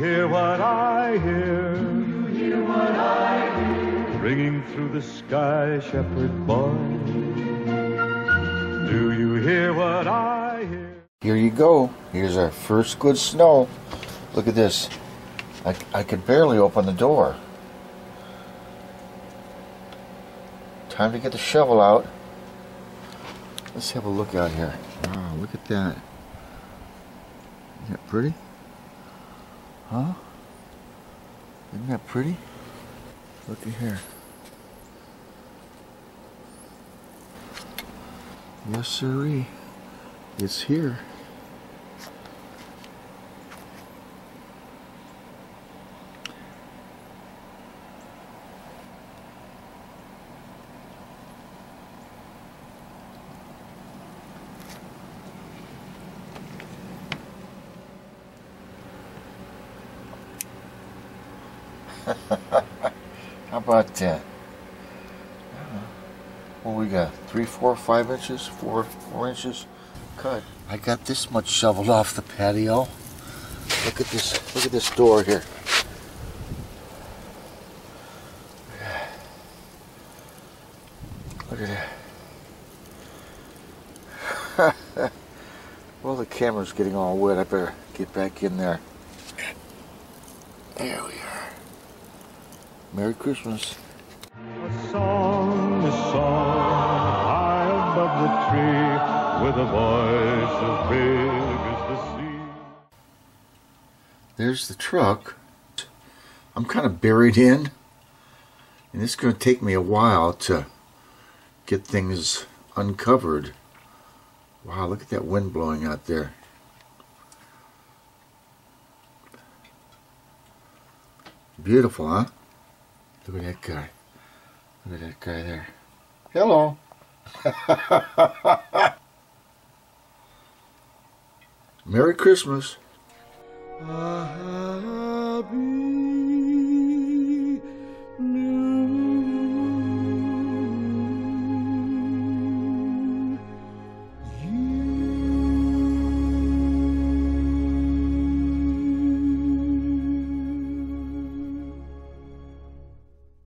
hear what I hear? Do you hear what I hear? Ringing through the sky, shepherd boy. Do you hear what I hear? Here you go. Here's our first good snow. Look at this. I, I could barely open the door. Time to get the shovel out. Let's have a look out here. Wow, look at that. Isn't that pretty? Huh? Isn't that pretty? Look at here. Yes, sirree. It's here. How about that? Well, we got three, four, five inches, four, four inches cut. I got this much shoveled off the patio. Look at this. Look at this door here. Look at that. well, the camera's getting all wet. I better get back in there. There we are. Merry Christmas. A song, a song, high above the tree, with a voice as big as the sea. There's the truck. I'm kind of buried in, and it's going to take me a while to get things uncovered. Wow, look at that wind blowing out there. Beautiful, huh? Look at that guy. Look at that guy there. Hello. Merry Christmas. Ah,